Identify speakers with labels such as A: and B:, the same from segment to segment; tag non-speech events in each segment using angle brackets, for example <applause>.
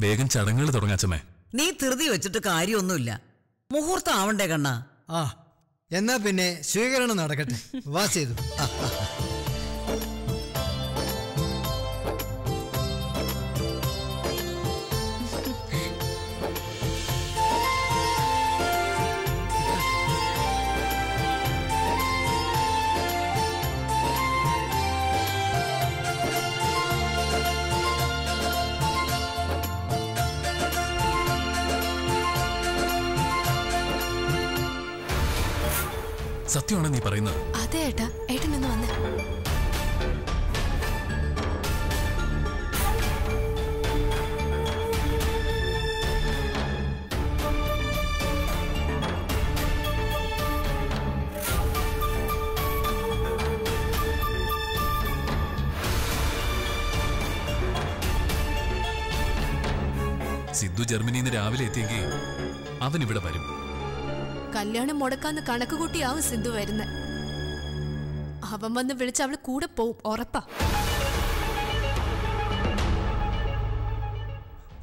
A: വേഗം ചടങ്ങുകൾ തുടങ്ങാച്ചമ്മേ
B: നീ ധൃതി വെച്ചിട്ട് കാര്യമൊന്നുമില്ല. മുഹൂർത്തം ആവണ്ടേ കണ്ണാ?
C: ആ എന്നാ പിന്നെ സ്വീകരണം നടക്കട്ടെ. വാ ചെയ്തു
A: സത്യമാണ് നീ പറയുന്നത്.
D: അതെ ഏട്ടാ ഏട്ടൻ ഒന്ന് വന്ന.
A: സിദ്ധു ജർമ്മനിയിൽ നിന്ന് രാവിലെ എത്തിയെങ്കിൽ അവൻ ഇവിടെ വരും.
D: കല്യാണം മുടക്കാന്ന് കണക്ക് കൂട്ടിയാവും സിന്ധു വരുന്നത് അവൻ വന്ന് വിളിച്ച് അവൾ കൂടെ പോവും ഉറപ്പാ.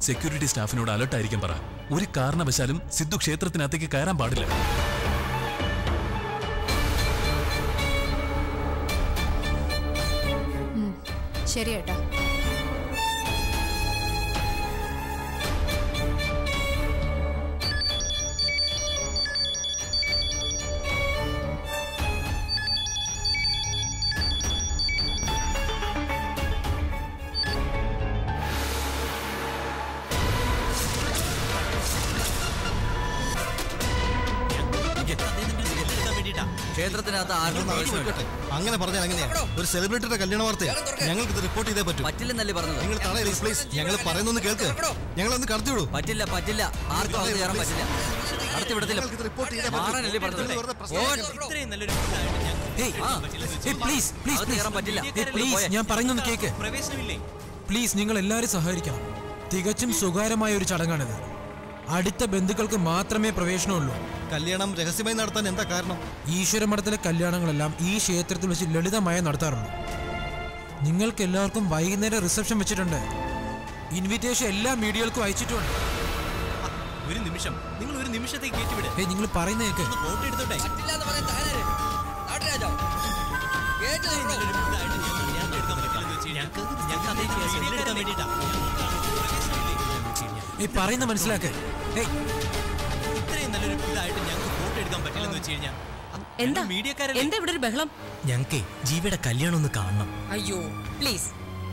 A: സെക്യൂരിറ്റി സ്റ്റാഫിനോട് അലർട്ട് ആയിരിക്കാൻ പറ. ഒരു കാരണവശാലും സിദ്ധു ക്ഷേത്രത്തിനകത്തേക്ക് കയറാൻ പാടില്ല.
D: ശരി ഏട്ടാ
C: അങ്ങനെ പറഞ്ഞാൽ എങ്ങനെയാണ് ഒരു സെലിബ്രിറ്റിയുടെ കല്യാണ വാർത്തയാ ഞങ്ങൾക്ക് ഇത് റിപ്പോർട്ട് ചെയ്തേ പറ്റും.
B: പറ്റില്ലെന്നല്ലേ പറഞ്ഞത്?
C: നിങ്ങൾ തടയരുത് പ്ലീസ് ഞങ്ങൾ പറയുന്നൊന്ന് കേൾക്ക്. ഞങ്ങളൊന്ന് കടത്തിവിടൂ.
B: പറ്റില്ല പറ്റില്ല. ആർക്കും കയറാൻ പറ്റില്ല. കടത്തി വിടത്തില്ല.
C: ഇത് റിപ്പോർട്ട് ചെയ്തേ.
E: പ്ലീസ് പ്ലീസ്
B: കയറാൻ പറ്റില്ല.
E: പ്ലീസ് ഞാൻ പറയുന്നൊന്ന് കേക്ക്.
F: പ്രവേശനമില്ലേ?
E: പ്ലീസ് നിങ്ങൾ എല്ലാവരും സഹകരിക്കണം. തികച്ചും സ്വകാര്യമായ ഒരു ചടങ്ങാണിത്. അടുത്ത ബന്ധുക്കൾക്ക് മാത്രമേ പ്രവേശനമുള്ളൂ.
C: കല്യാണം രഹസ്യമായി നടത്താൻ എന്താ കാരണം?
E: ഈശ്വര മഠത്തിലെ കല്യാണങ്ങളെല്ലാം ഈ ക്ഷേത്രത്തിൽ വെച്ച് ലളിതമായി നടത്താറുണ്ട്. നിങ്ങൾക്ക് എല്ലാവർക്കും വൈകുന്നേരം റിസപ്ഷൻ വെച്ചിട്ടുണ്ട്. ഇൻവിറ്റേഷൻ എല്ലാ മീഡിയകൾക്കും അയച്ചിട്ടുണ്ട്.
F: ഒരു നിമിഷം. നിങ്ങൾ ഒരു നിമിഷത്തേക്ക് കേട്ടിവിടെ.
E: ഏയ് നിങ്ങൾ പറയുന്ന
F: ഫോട്ടോ എടുത്തോട്ടെ? നല്ലൊരു
E: മനസ്സിലാക്കേ.
F: വെച്ച് കഴിഞ്ഞാൽ
G: എന്താ? എന്താ ഇവിടെ ഒരു ബഹളം?
F: ഞങ്ങൾക്കേ ജീവിയുടെ കല്യാണം ഒന്ന് കാണണം.
G: അയ്യോ പ്ലീസ്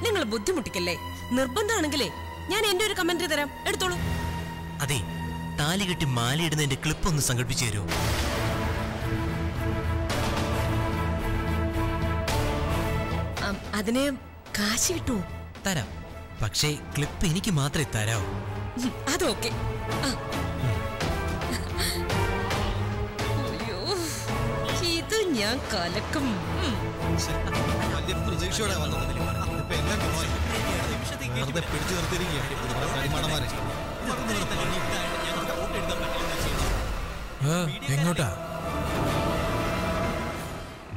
G: നിങ്ങൾ ബുദ്ധിമുട്ടിക്കല്ലേ? നിർബന്ധമാണെങ്കിലേ ഞാൻ എന്റെ ഒരു കമന്റ് തരാം. എടുത്തോളൂ.
F: അതെ താലി കെട്ടി മാലയിടുന്നതിന്റെ ക്ലിപ്പ് ഒന്ന് സംഘടിപ്പിച്ചു തരുമോ?
G: ആം, അതിന് കാശ് കിട്ടുമോ?
F: തരാം. പക്ഷേ ക്ലിപ്പ് എനിക്ക് മാത്രമേ തരാവൂ.
G: അതോക്കെ അത് ഞാൻ കലക്കും.
C: വലിയ പ്രതീക്ഷയോടെ ഇപ്പൊ എല്ലാം പിടിച്ചു നിർത്തിയിരിക്കുകയാണ്
E: ആ, എങ്ങോട്ടാ?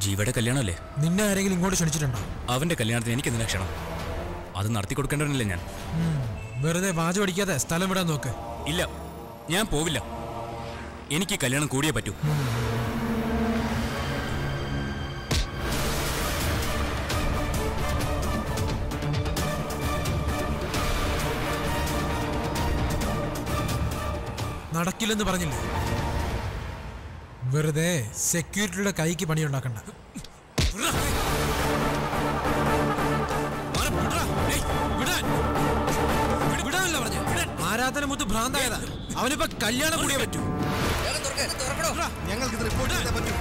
A: ജീവയുടെ കല്യാണമല്ലേ?
E: നിന്നെ ആരെങ്കിലും ഇങ്ങോട്ട് ക്ഷണിച്ചിട്ടുണ്ടോ?
A: അവന്റെ കല്യാണത്തിന് എനിക്ക് എന്തിനാ ക്ഷണം? അത് നടത്തി കൊടുക്കേണ്ടവനല്ലേ ഞാൻ.
E: വെറുതെ വാചം അടിക്കാതെ സ്ഥലം വിടാൻ നോക്ക്.
A: ഇല്ല ഞാൻ പോവില്ല. എനിക്ക് കല്യാണം കൂടിയേ പറ്റൂ.
E: നടക്കില്ലെന്ന് പറഞ്ഞില്ലേ വെറുതെ സെക്യൂരിറ്റിയുടെ കൈക്ക് പണിയുണ്ടാക്കണ്ട ആരാധന മുത്ത് ഭ്രാന്തായതാ അവനിപ്പോ കല്യാണം കൂടിയേ പറ്റൂ
C: ഞങ്ങൾക്ക് ഇത് റിപ്പോർട്ട് ചെയ്തേ പറ്റും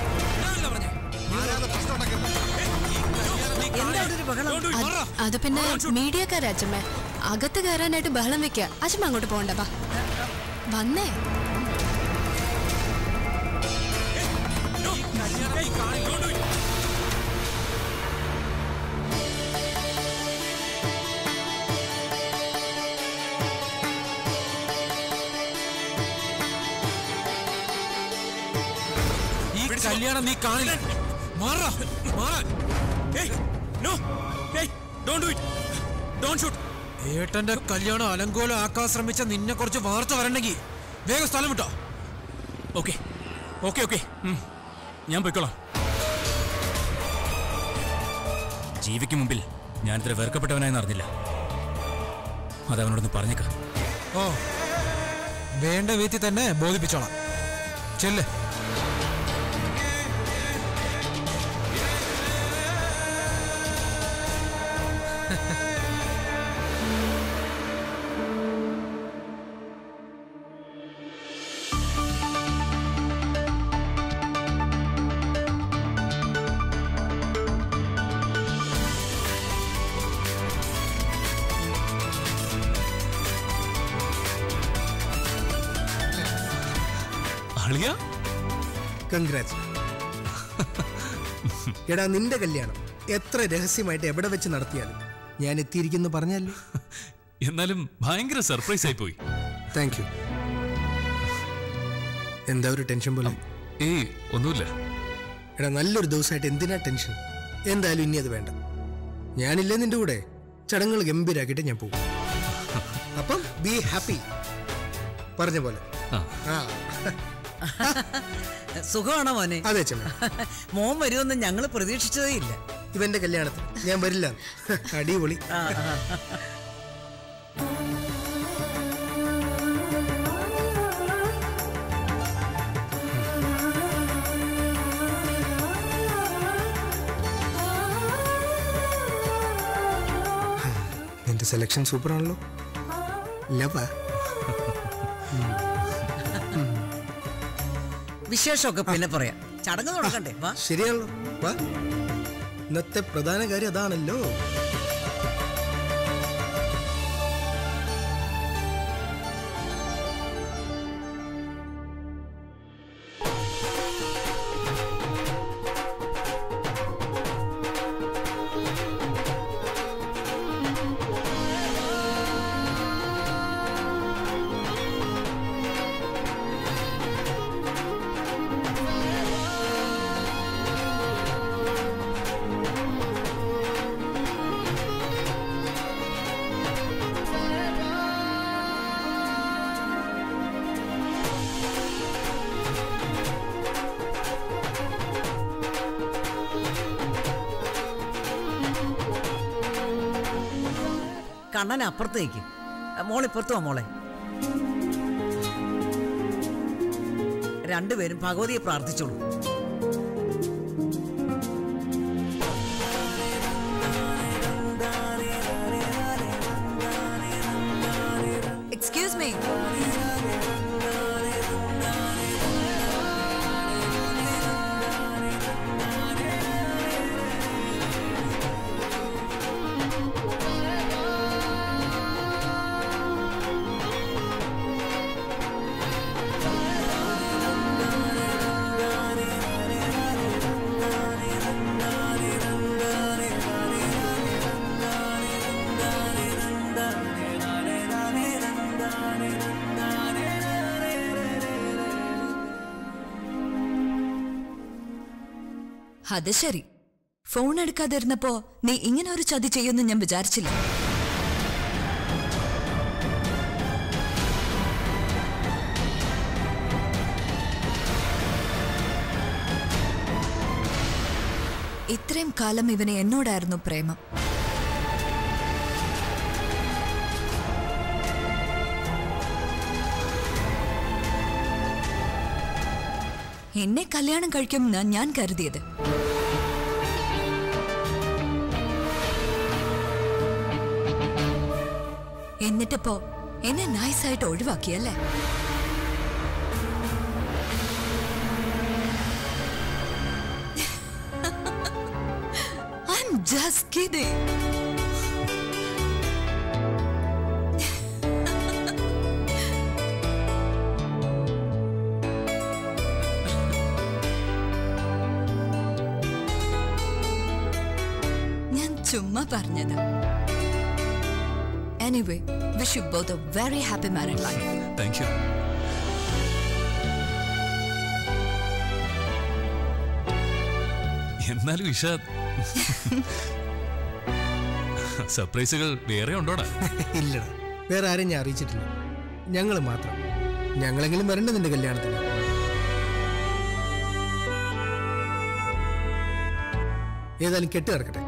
D: അത് പിന്നെ മീഡിയക്കാരാ അച്ഛമ്മ അകത്ത് കയറാനായിട്ട് ബഹളം വെക്കുക അച്ഛമ്മ അങ്ങോട്ട് പോകണ്ട വാ വന്നേ
E: കല്യാണം നീ കാണില്ല. മാറാ മാറാൻ ഏട്ടന്റെ കല്യാണം അലങ്കോലം ആക്കാൻ ശ്രമിച്ച നിന്നെ കുറച്ച് വാർത്ത വരണ്ടെങ്കിൽ വേഗം സ്ഥലം വിട്ടോ.
A: ഓക്കെ. Okay okay. ഞാൻ പോയിക്കോളാം. ജീവിക്ക് മുമ്പിൽ ഞാൻ ഇത്ര വെറുക്കപ്പെട്ടവനായെന്ന് അറിഞ്ഞില്ല. അത് അവനോടൊന്ന് പറഞ്ഞേക്കാം.
E: ഓ. വേണ്ട വീട്ടിൽ തന്നെ ബോധിപ്പിച്ചോളാം. ചെല്ല്.
H: കൺഗ്രാറ്റ്സ് <laughs> എടാ നിന്റെ കല്യാണം എത്ര രഹസ്യമായിട്ട് എവിടെ വെച്ച് നടത്തിയാലും ഞാൻ എത്തിയിരിക്കുന്നു പറഞ്ഞല്ലേ. <laughs>
A: എന്നാലും ഭയങ്കര സർപ്രൈസ് ആയി പോയി.
H: താങ്ക് യു എന്താ ഒരു ടെൻഷൻ പോലെ?
A: ഏയ് ഒന്നുമില്ല.
H: എടാ നല്ലൊരു ദിവസമായിട്ട് എന്തിനാ ടെൻഷൻ എന്തായാലും ഇനി അത് വേണ്ട. ഞാനില്ലേ നിന്റെ കൂടെ? ചടങ്ങുകൾ ഗംഭീരാക്കിയിട്ട് ഞാൻ പോകും. <laughs> അപ്പം ബി ഹാപ്പി പറഞ്ഞ പോലെ.
A: ആ.
H: ആ <laughs>
B: സുഖമാണോ മോനെ?
H: അതെ ചേട്ടാ <laughs>
B: മോൻ വരുമെന്ന് ഞങ്ങൾ പ്രതീക്ഷിച്ചതേ ഇല്ല.
H: ഇവന്റെ കല്യാണത്തിന്. ഞാൻ വരില്ല. <laughs> അടിപൊളി.
B: ആ, ആ.
H: നിന്റെ സെലക്ഷൻ സൂപ്പറാണല്ലോ ലവ
B: വിശേഷമൊക്കെ പിന്നെ പറയാം. ചടങ്ങ് തുടങ്ങണ്ടേ
H: ശരിയാണല്ലോ. ഇന്നത്തെ പ്രധാന കാര്യം അതാണല്ലോ.
B: കണ്ണൻ അപ്പുറത്തേക്ക് മോളിപ്പുറത്തുവാ മോളെ. രണ്ടുപേരും ഭഗവതിയെ പ്രാർത്ഥിച്ചോളൂ.
I: അത് ശരി. ഫോൺ എടുക്കാതിരുന്നപ്പോ നീ ഇങ്ങനെ ഒരു ചതി ചെയ്യുമെന്ന് ഞാൻ വിചാരിച്ചില്ല. ഇത്രയും കാലം ഇവന് എന്നോടായിരുന്നു പ്രേമം. എന്നെ കല്യാണം കഴിക്കുമെന്ന് ഞാൻ കരുതിയത് എന്നിട്ടപ്പോ എന്നെ നൈസായിട്ട് ഒഴിവാക്കിയല്ലേ <laughs> just kidding. പറഞ്ഞത്. Anyway wish you both a very happy married life
A: thank you എന്നാലും വിഷാദ്
J: സർപ്രൈസുകൾ വേറെ ഉണ്ടോടാ? <laughs>
K: ഇല്ലടാ. വേറെ ആരെയും ഞാൻ അറിയിച്ചിട്ടില്ല. ഞങ്ങൾ മാത്രം. ഞങ്ങളെങ്കിലും വരണ്ട നിന്റെ കല്യാണത്തിന്. ഏതായാലും കെട്ട് കിടക്കട്ടെ.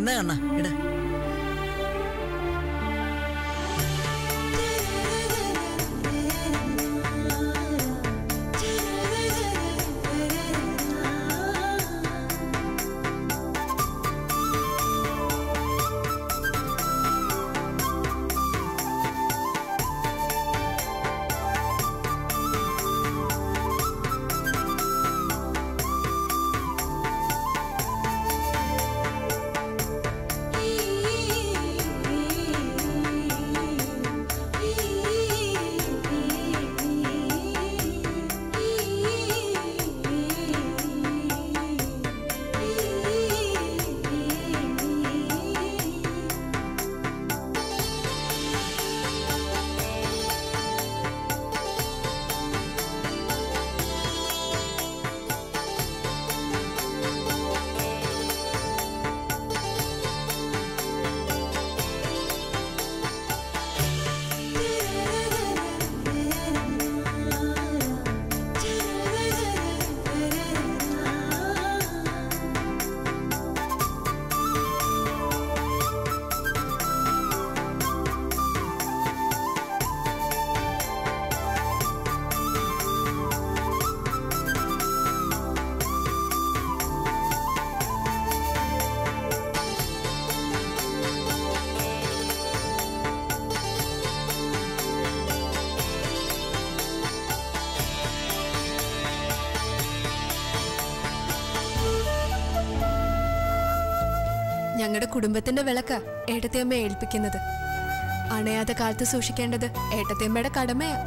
B: ഇന്ന കണ്ണ ഇട
D: ഞങ്ങളുടെ കുടുംബത്തിന്റെ വിളക്ക ഏട്ടത്തിയമ്മ ഏൽപ്പിക്കുന്നത്. അണയാതെ കാലത്ത് സൂക്ഷിക്കേണ്ടത് ഏട്ടത്തിയമ്മയുടെ കടമയാ.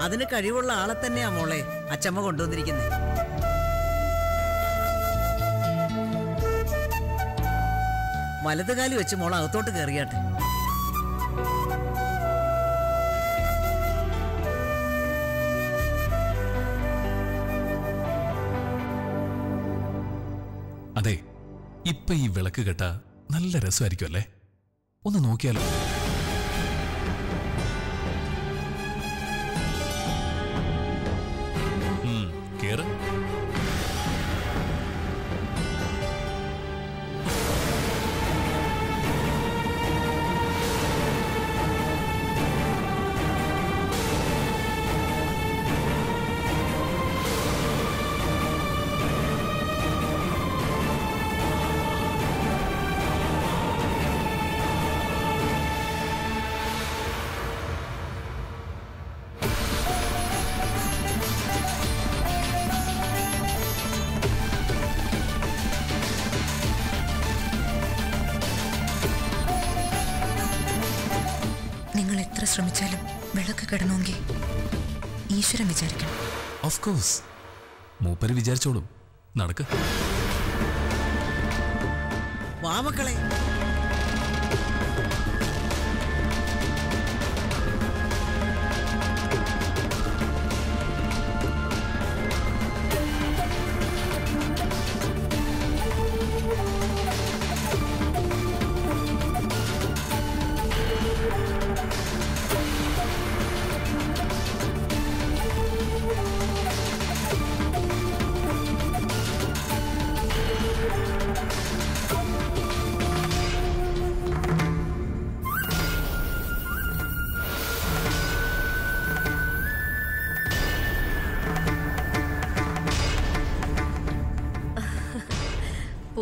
B: അതിന് കഴിവുള്ള ആളെ തന്നെയാ മോളെ അച്ചമ്മ കൊണ്ടുവന്നിരിക്കുന്നത് വലതുകാലി വെച്ച് മോൾ അകത്തോട്ട് കയറിയാട്ടെ
J: അതെ ഇപ്പൊ ഈ വിളക്ക് കെട്ട നല്ല രസമായിരിക്കും അല്ലേ? ഒന്ന് നോക്കിയാലോ?
L: ശ്രമിച്ചാലും വിളക്ക് കിടണമെങ്കിൽ ഈശ്വരൻ വിചാരിക്കണം.
J: ഓഫ് കോഴ്സ് മൂപ്പര് വിചാരിച്ചോളും. നടക്ക്.
B: വാ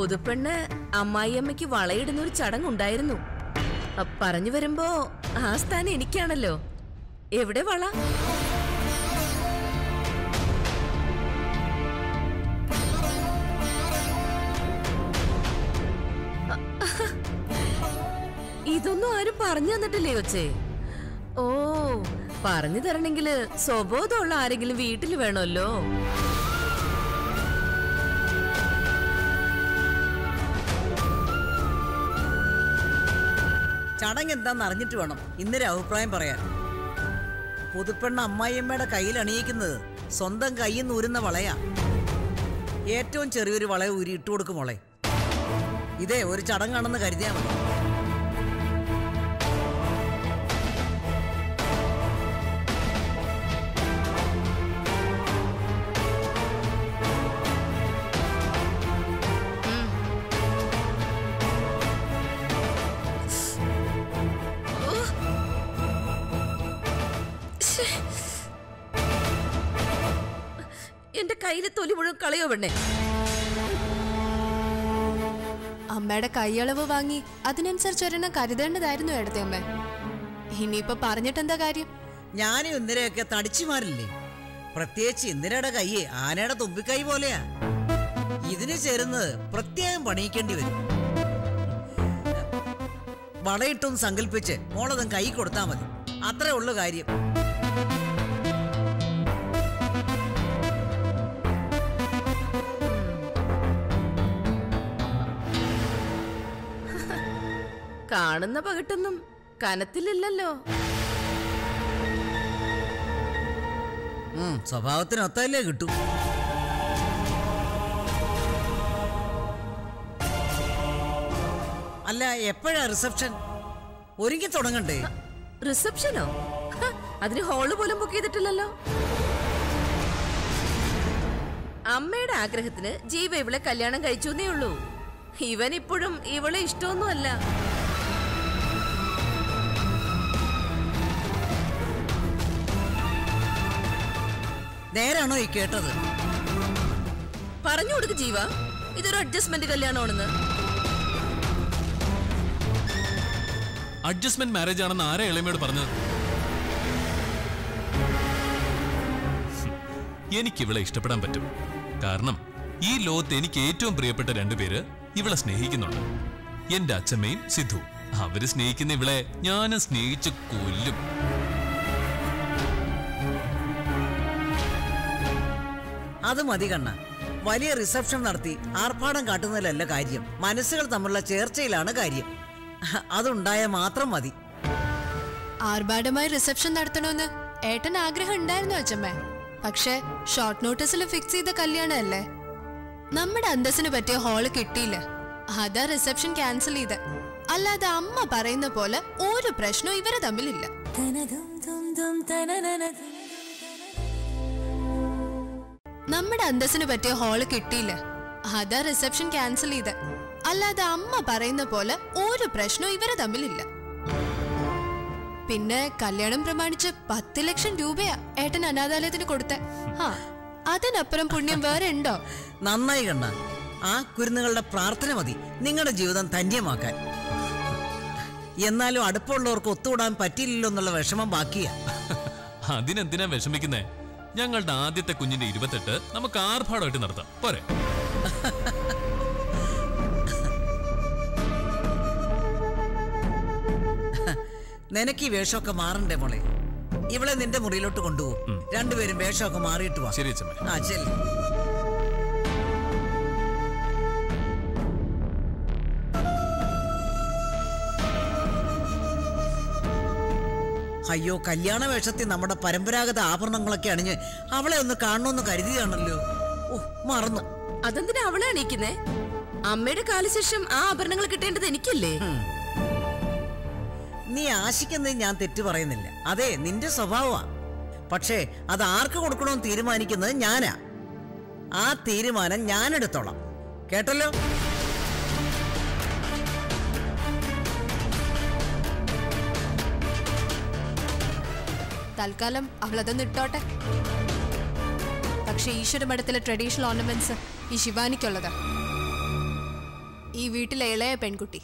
G: പുതുപ്പെണ്ണ് അമ്മായിയമ്മയ്ക്ക് വളയിടുന്ന ഒരു ചടങ്ങുണ്ടായിരുന്നു പറഞ്ഞു വരുമ്പോ ആ സ്ഥാനം എനിക്കാണല്ലോ. എവിടെ വള? ഇതൊന്നും ആരും പറഞ്ഞു തന്നിട്ടില്ലേ കൊച്ചേ? ഓ പറഞ്ഞു തരണെങ്കിൽ സ്വബോധമുള്ള ആരെങ്കിലും വീട്ടിൽ വേണമല്ലോ.
B: ചടങ്ങ് എന്താന്ന് അറിഞ്ഞിട്ട് വേണം. ഇന്നൊരു അഭിപ്രായം പറയാൻ. പുതുപ്പെണ്ണ അമ്മായിയമ്മയുടെ കയ്യിൽ അണിയിക്കുന്നത് സ്വന്തം കയ്യിൽ നിന്ന് ഊരുന്ന വളയാ. ഏറ്റവും ചെറിയൊരു വളയ ഊരി ഇട്ടുകൊടുക്കും മോളെ. ഇതേ ഒരു ചടങ്ങാണെന്ന് കരുതിയാൽ മതി.
G: എന്റെ കയ്യിലെ തൊലി മുഴുവൻ കളയോ പെണ്ണേ?
D: അമ്മയുടെ കൈയളവ് വാങ്ങി അതിനനുസരിച്ച് ഒരെണ്ണം കരുതേണ്ടതായിരുന്നു എടുത്ത അമ്മ. ഇനിയിപ്പൊ പറഞ്ഞിട്ടെന്താ കാര്യം?
B: ഞാനും ഇന്ദിരയൊക്കെ തടിച്ചുമാരില്ലേ പ്രത്യേകിച്ച് ഇന്ദിരയുടെ കൈയെ ആനയുടെ തുമ്പിക്കൈ പോലെയാ. ഇതിന് ചേരുന്നത് പ്രത്യേകം പണിയിക്കേണ്ടി വരും. വളയിട്ടൊന്ന് സങ്കല്പിച്ച് മോളതും കൈ കൊടുത്താൽ മതി. അത്രേ ഉള്ളു കാര്യം.
G: കാണുന്ന പകിട്ടൊന്നും കനത്തിലില്ലല്ലോ.
B: സ്വഭാവത്തിനൊത്തല്ലേ കിട്ടും. അല്ല എപ്പോഴാ റിസപ്ഷൻ? ഒരുങ്ങി തുടങ്ങണ്ടേ.
G: റിസപ്ഷനോ? അതിന് ഹോൾ പോലും ബുക്ക് ചെയ്തിട്ടില്ലല്ലോ. അമ്മയുടെ ആഗ്രഹത്തിന് ജീവ ഇവളെ കല്യാണം കഴിച്ചു എന്നേ ഉള്ളൂ. ഇവൻ ഇപ്പോഴും ഇവളെ ഇഷ്ടമൊന്നുമല്ല.
B: നേരാണോ ഈ കേട്ടത്?
G: പറഞ്ഞു കൊടുക്ക് ജീവ. ഇതൊരു അഡ്ജസ്റ്റ്മെന്റ് കല്യാണമാണെന്ന്.
J: അഡ്ജസ്റ്റ്മെന്റ് മാരേജ് ആണെന്ന് ആരാ ഇളമയോട് പറഞ്ഞത്? എനിക്ക് ഇവളെ ഇഷ്ടപ്പെടാൻ പറ്റും. കാരണം ഈ ലോകത്ത് എനിക്ക് ഏറ്റവും പ്രിയപ്പെട്ട രണ്ടുപേര് ഇവളെ സ്നേഹിക്കുന്നുണ്ട്. എന്റെ അച്ഛമ്മയും സിദ്ധു. അവർ സ്നേഹിക്കുന്ന ഇവളെ ഞാനും സ്നേഹിച്ച് കൊല്ലും.
B: അത് മതി കണ്ണ. വലിയ റിസപ്ഷൻ നടത്തി ആർഭാടം കാട്ടുന്നതിലല്ല കാര്യം. മനസ്സുകൾ തമ്മിലുള്ള ചേർച്ചയിലാണ് കാര്യം. അതുണ്ടായ മാത്രം മതി.
D: ആർഭാടമായി റിസപ്ഷൻ നടത്തണമെന്ന് ഏട്ടൻ ആഗ്രഹം ഉണ്ടായിരുന്നു അച്ഛമ്മേ. പക്ഷേ ഷോർട്ട് നോട്ടീസിൽ ഫിക്സ് ചെയ്ത കല്യാണമല്ലേ? നമ്മുടെ അന്തസ്സിന് പറ്റിയ ഹാൾ കിട്ടിയില്ല. അതാ റിസപ്ഷൻ ക്യാൻസൽ ചെയ്ത്. അല്ലാതെ അമ്മ പറയുന്ന പോലെ ഒരു പ്രശ്നവും ഇവരെ തമ്മിലില്ല. നമ്മുടെ അന്തസ്സിന് പറ്റിയ ഹാൾ കിട്ടിയില്ല. അതാ റിസപ്ഷൻ ക്യാൻസൽ ചെയ്ത്. അല്ലാതെ അമ്മ പറയുന്ന പോലെ ഒരു പ്രശ്നവും ഇവരെ തമ്മിലില്ല. പിന്നെ കല്യാണം പ്രമാണിച്ച് പത്ത് ലക്ഷം രൂപയാ ഏട്ടൻ അനാഥാലയത്തിന് കൊടുത്ത. ആ അതിനപ്പുറം പുണ്യം വേറെ ഉണ്ടോ? <laughs>
B: നന്നായി കണ്ണ. ആ കുരുന്നുകളുടെ പ്രാർത്ഥന മതി. നിങ്ങളുടെ ജീവിതം ധന്യമാക്കാൻ. എന്നാലും അടുപ്പമുള്ളവർക്ക് ഒത്തുകൂടാൻ പറ്റിയില്ലല്ലോ എന്നുള്ള വിഷമം ബാക്കിയാ.
J: അതിനെന്തിനാ വിഷമിക്കുന്നേ? ഞങ്ങളുടെ ആദ്യത്തെ കുഞ്ഞിന്റെ ഇരുപത്തെട്ട് നമുക്ക് ആർഭാടമായിട്ട് നടത്താം. പോരെ.
B: നിനക്ക് ഈ വേഷമൊക്കെ മാറണ്ടേ മോളെ? ഇവളെ നിന്റെ മുറിയിലോട്ട് കൊണ്ടുപോകും. രണ്ടുപേരും വേഷമൊക്കെ മാറിയിട്ട് വാ.
J: ശരി
B: ആ ശരി അയ്യോ കല്യാണ വേഷത്തിൽ നമ്മുടെ പരമ്പരാഗത ആഭരണങ്ങളൊക്കെ അണിഞ്ഞ് അവളെ ഒന്ന് കാണണമെന്ന് കരുതിയാണല്ലോ. ഓ മറന്നു.
G: അതെന്തിനാ അവളെ അണിയിക്കുന്നേ? അമ്മയുടെ കാലശേഷം ആ ആഭരണങ്ങൾ കിട്ടേണ്ടത് എനിക്കല്ലേ?
B: നീ ആശിക്കുന്നത് ഞാൻ തെറ്റു പറയുന്നില്ല. അതെ നിന്റെ സ്വഭാവമാ. പക്ഷേ അത് ആർക്ക് കൊടുക്കണമെന്ന് തീരുമാനിക്കുന്നത് ഞാനാ. ആ തീരുമാനം ഞാനെടുത്തോളാം. കേട്ടല്ലോ?
D: തൽക്കാലം അവളതൊന്ന് ഇട്ടോട്ടെ പക്ഷെ ഈശ്വര മഠത്തിലെ ട്രഡീഷണൽ ഓർണമെന്റ്സ് ഈ ശിവാനിക്കുള്ളതാ. ഈ വീട്ടിലെ ഇളയ പെൺകുട്ടി.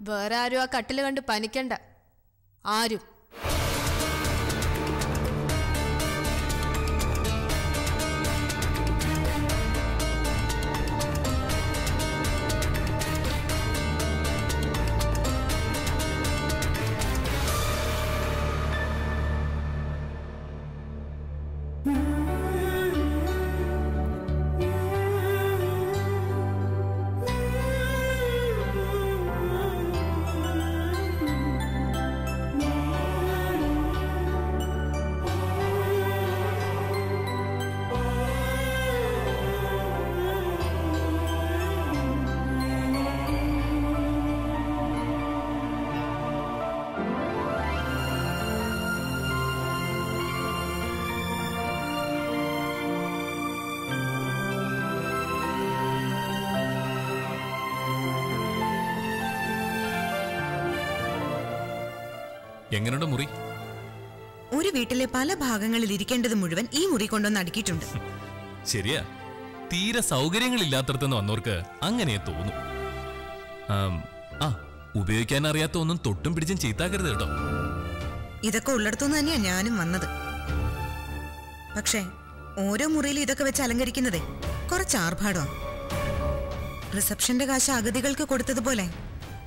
D: വേറെ ആരും ആ കട്ടിൽ കണ്ട് പനിക്കണ്ട. ആരും.
J: എങ്ങനെയുണ്ട് മുറി?
L: ഒരു വീട്ടിലെ പല ഭാഗങ്ങളിൽ ഇരിക്കേണ്ടത് മുഴുവൻ ഈ മുറി കൊണ്ടുവന്ന് അടുക്കിയിട്ടുണ്ട്.
J: ശരിയാ. തീരെ സൗകര്യങ്ങളില്ലാത്തടത്തുനിന്ന് വന്നവർക്ക് അങ്ങനെ തോന്നും. ആം, ഉപയോഗിക്കാൻ അറിയാത്ത ഒന്നും തൊട്ടും പിടിച്ചും ചീത്താക്കരുത് കേട്ടോ.
L: ഇതൊക്കെ ഉള്ളിടത്തുനിന്ന് തന്നെയാ ഞാനും വന്നത്. പക്ഷേ ഓരോ മുറിയിലും ഇതൊക്കെ വെച്ച് അലങ്കരിക്കുന്നതേ കുറച്ച് ആർഭാടമാണ് റിസപ്ഷന്റെ കാശ് അഗതികൾക്ക് കൊടുത്തതുപോലെ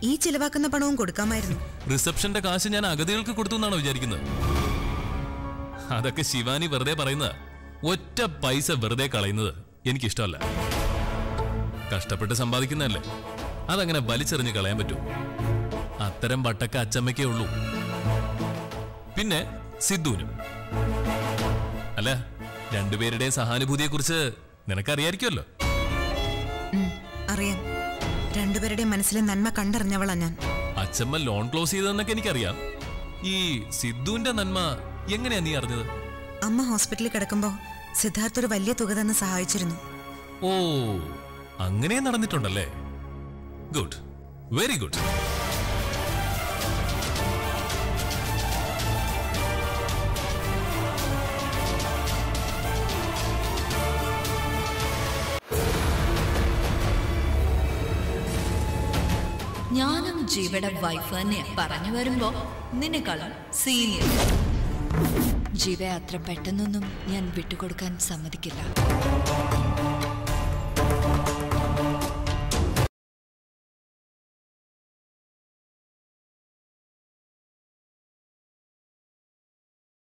L: ഈ ചിലവാക്കുന്ന പണവും കൊടുക്കാമായിരുന്നു.
J: റിസപ്ഷന്റെ കാശ് ഞാൻ അഗതികൾക്ക് കൊടുത്തു എന്നാണോ വിചാരിക്കുന്നത്? അതൊക്കെ ശിവാനി വെറുതെ പറയുന്നത്. ഒറ്റ പൈസ വെറുതെ കളയുന്നത് എനിക്കിഷ്ടമല്ല. കഷ്ടപ്പെട്ട് സമ്പാദിക്കുന്നതല്ലേ? അതങ്ങനെ വലിച്ചെറിഞ്ഞ് കളയാൻ പറ്റൂ. അത്തരം വട്ടക്ക അച്ചമ്മയ്ക്കേ ഉള്ളൂ. പിന്നെ സിദ്ധുവിനും. അല്ല രണ്ടുപേരുടെ സഹാനുഭൂതിയെ കുറിച്ച്
L: നിനക്കറിയായിരിക്കുമല്ലോ അറിയാം. രണ്ടുപേരുടെ മനസ്സിലെ നന്മ കണ്ടറിഞ്ഞവളാ ഞാൻ.
J: അച്ചമ്മ ലോൺ ക്ലോസ് ചെയ്തതെന്നൊക്കെ എനിക്കറിയാം. ഈ സിദ്ധുവിന്റെ നന്മ എങ്ങനെയാ നീ അറിഞ്ഞത്?
L: അമ്മ ഹോസ്പിറ്റലിൽ കിടക്കുമ്പോ സിദ്ധാർത്ഥ് ഒരു വലിയ തുക തന്നെ സഹായിച്ചിരുന്നു.
J: ഓ അങ്ങനെ നടന്നിട്ടുണ്ടല്ലേ? ഗുഡ് വെരി ഗുഡ്
I: ജീവയുടെ വൈഫ് തന്നെയാ പറഞ്ഞു വരുമ്പോ നിന്നെക്കാളും സീനിയർ ജീവയെ അത്ര പെട്ടെന്നൊന്നും ഞാൻ വിട്ടുകൊടുക്കാൻ സമ്മതിക്കില്ല.